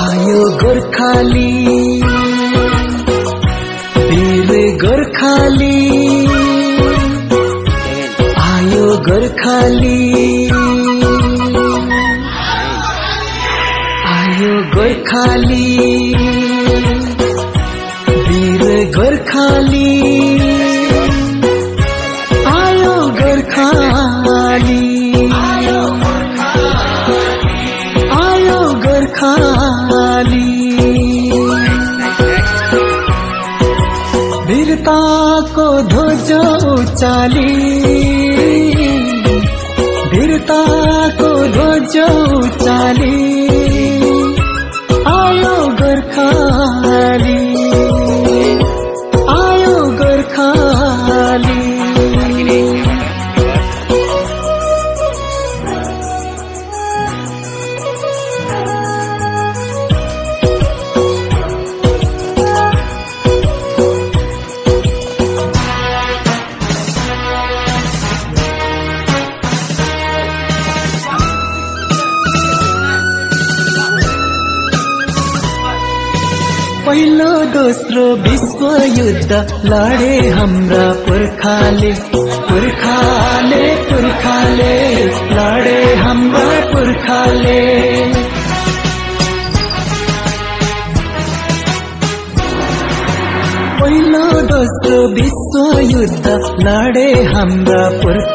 आयो गोर्खाली वीर गोर्खाली आयो गोर्खाली आयो गोर्खाली वीर गोर्खाली आयो गोर्खाली आयो गोर्खाली वीरताको ध्वज उचाली। वीरताको ध्वज उचाली। पहिलो दोस्रो विश्व युद्ध लडे हाम्रा पुर्खाले पुर्खाले पुर्खाले लडे हाम्रा पुर्खाले। पहिलो दोस्रो विश्व युद्ध लडे हाम्रा पुर्खा